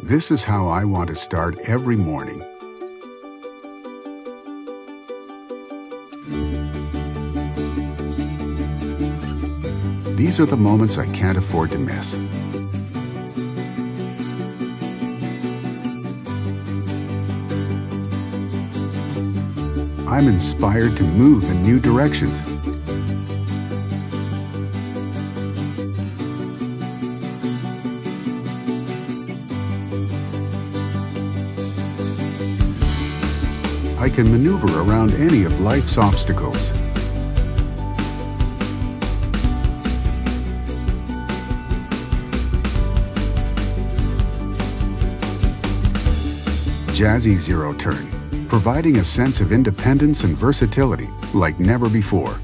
This is how I want to start every morning. These are the moments I can't afford to miss. I'm inspired to move in new directions. I can maneuver around any of life's obstacles. Jazzy Zero Turn, providing a sense of independence and versatility like never before.